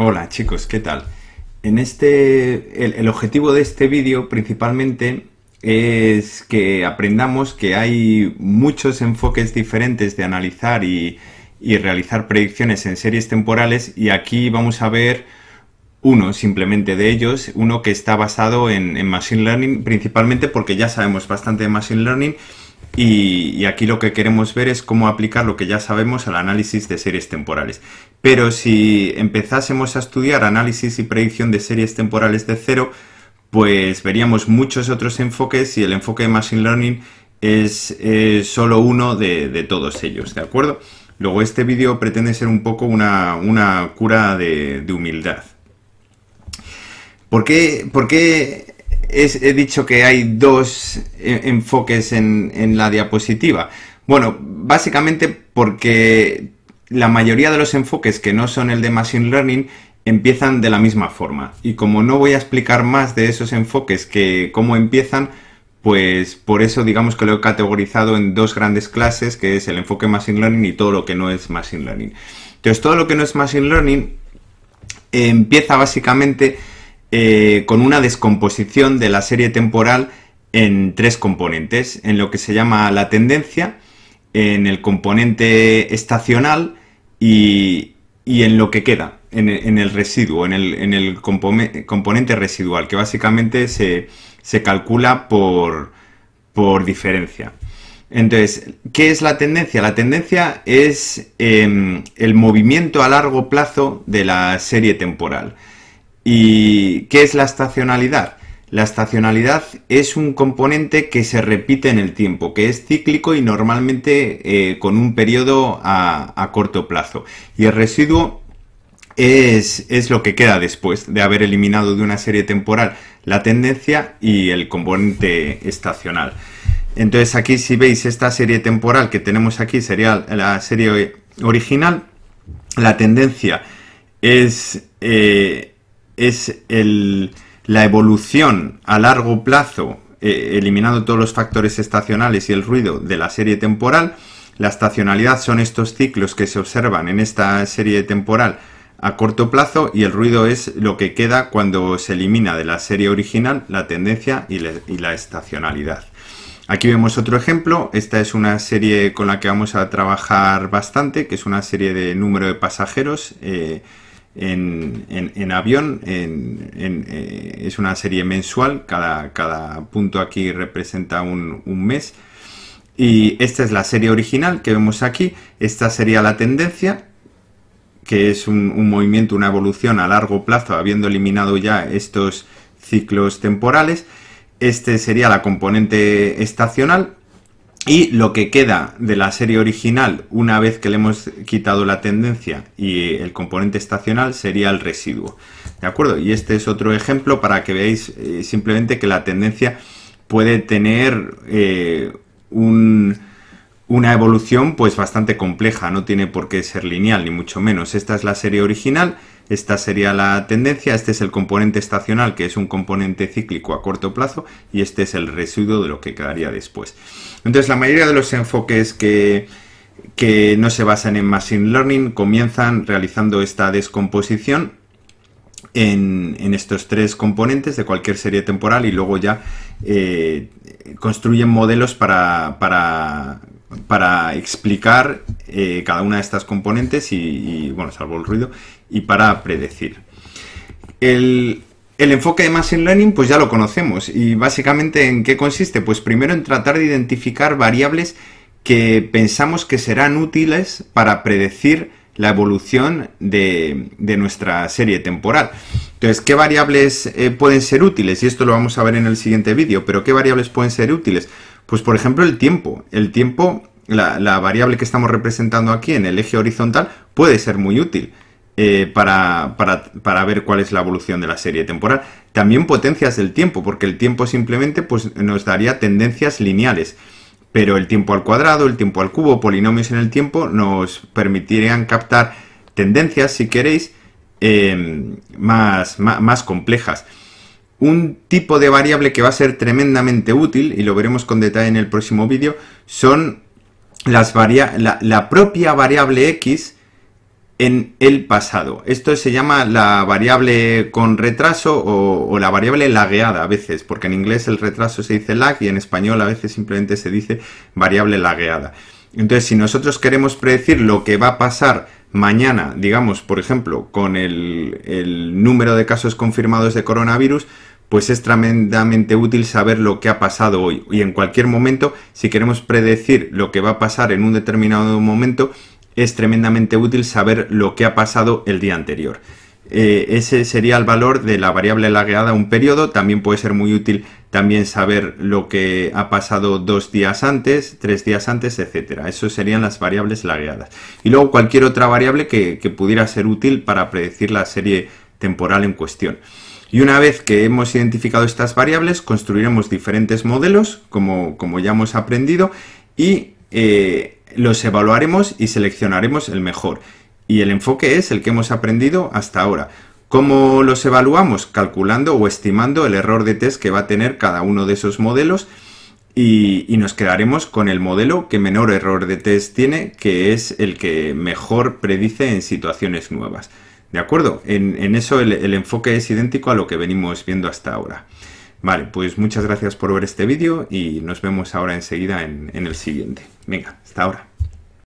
Hola chicos, ¿qué tal? En este, el, objetivo de este vídeo principalmente es que aprendamos que hay muchos enfoques diferentes de analizar y, y realizar predicciones en series temporales y aquí vamos a ver uno simplemente de ellos, uno que está basado en Machine Learning principalmente porque ya sabemos bastante de Machine Learning y, aquí lo que queremos ver es cómo aplicar lo que ya sabemos al análisis de series temporales. Pero si empezásemos a estudiar análisis y predicción de series temporales de cero, pues veríamos muchos otros enfoques y el enfoque de Machine Learning es, solo uno de, de, todos ellos, ¿de acuerdo? Luego este vídeo pretende ser un poco una, una cura de, de, humildad. ¿Por qué, por qué he dicho que hay dos enfoques en, en la diapositiva? Bueno, básicamente porque la mayoría de los enfoques que no son el de Machine Learning empiezan de la misma forma. Y como no voy a explicar más de esos enfoques que cómo empiezan, pues por eso digamos que lo he categorizado en dos grandes clases, que es el enfoque Machine Learning y todo lo que no es Machine Learning. Entonces todo lo que no es Machine Learning eh, empieza básicamente eh, con una descomposición de la serie temporal en tres componentes, en lo que se llama la tendencia, en el componente estacional y, y en lo que queda, en el, en el residuo, en el, en el componente residual, que básicamente se, se calcula por, por, diferencia. Entonces, ¿qué es la tendencia? La tendencia es eh, el movimiento a largo plazo de la serie temporal. ¿Y qué es la estacionalidad? La estacionalidad es un componente que se repite en el tiempo, que es cíclico y normalmente eh, con un periodo a, corto plazo. Y el residuo es, es, lo que queda después de haber eliminado de una serie temporal la tendencia y el componente estacional. Entonces aquí si veis esta serie temporal que tenemos aquí sería la serie original, la tendencia es, eh, es la evolución a largo plazo, eh, eliminando todos los factores estacionales y el ruido de la serie temporal, la estacionalidad son estos ciclos que se observan en esta serie temporal a corto plazo y el ruido es lo que queda cuando se elimina de la serie original la tendencia y la estacionalidad. Aquí vemos otro ejemplo, esta es una serie con la que vamos a trabajar bastante, que es una serie de número de pasajeros, eh, en, en, avión. Eh, es una serie mensual, cada, cada punto aquí representa un, un, mes. Y esta es la serie original que vemos aquí. Esta sería la tendencia, que es un, un movimiento, una evolución a largo plazo, habiendo eliminado ya estos ciclos temporales. Este sería la componente estacional, y lo que queda de la serie original, una vez que le hemos quitado la tendencia y el componente estacional, sería el residuo. ¿De acuerdo? Y este es otro ejemplo para que veáis eh, simplemente que la tendencia puede tener eh, un, una evolución pues bastante compleja, no tiene por qué ser lineal, ni mucho menos. Esta es la serie original esta sería la tendencia, este es el componente estacional, que es un componente cíclico a corto plazo, y este es el residuo de lo que quedaría después. Entonces, la mayoría de los enfoques que, que no se basan en Machine Learning comienzan realizando esta descomposición en, en, estos tres componentes de cualquier serie temporal y luego ya eh, construyen modelos para, para, para explicar eh, cada una de estas componentes y, bueno, salvo el ruido, y para predecir. El, el, enfoque de Machine Learning pues ya lo conocemos y básicamente en qué consiste? Pues primero en tratar de identificar variables que pensamos que serán útiles para predecir la evolución de, de nuestra serie temporal. Entonces, ¿qué variables eh, pueden ser útiles? Y esto lo vamos a ver en el siguiente vídeo, pero ¿qué variables pueden ser útiles? Pues por ejemplo el tiempo. El tiempo, la, variable que estamos representando aquí en el eje horizontal, puede ser muy útil eh, para, para, para, ver cuál es la evolución de la serie temporal. También potencias del tiempo, porque el tiempo simplemente pues, nos daría tendencias lineales. Pero el tiempo al cuadrado, el tiempo al cubo, polinomios en el tiempo, nos permitirían captar tendencias, si queréis, eh, más, más, más complejas. Un tipo de variable que va a ser tremendamente útil, y lo veremos con detalle en el próximo vídeo, son las la, la propia variable x en el pasado. Esto se llama la variable con retraso o, la variable lagueada a veces, porque en inglés el retraso se dice lag y en español a veces simplemente se dice variable lagueada. Entonces, si nosotros queremos predecir lo que va a pasar mañana, digamos, por ejemplo, con el, el número de casos confirmados de coronavirus, pues es tremendamente útil saber lo que ha pasado hoy. Y en cualquier momento, si queremos predecir lo que va a pasar en un determinado momento, es tremendamente útil saber lo que ha pasado el día anterior. Eh, ese sería el valor de la variable lagueada un periodo. También puede ser muy útil también saber lo que ha pasado dos días antes, tres días antes, etcétera. Eso serían las variables lagueadas. Y luego cualquier otra variable que, pudiera ser útil para predecir la serie temporal en cuestión. Y una vez que hemos identificado estas variables, construiremos diferentes modelos, como, como ya hemos aprendido, y eh, los evaluaremos y seleccionaremos el mejor. Y el enfoque es el que hemos aprendido hasta ahora. ¿Cómo los evaluamos? Calculando o estimando el error de test que va a tener cada uno de esos modelos y, nos quedaremos con el modelo que menor error de test tiene, que es el que mejor predice en situaciones nuevas. ¿De acuerdo? En, eso el, enfoque es idéntico a lo que venimos viendo hasta ahora. Vale, pues muchas gracias por ver este vídeo y nos vemos ahora enseguida en, el siguiente. Venga, hasta ahora.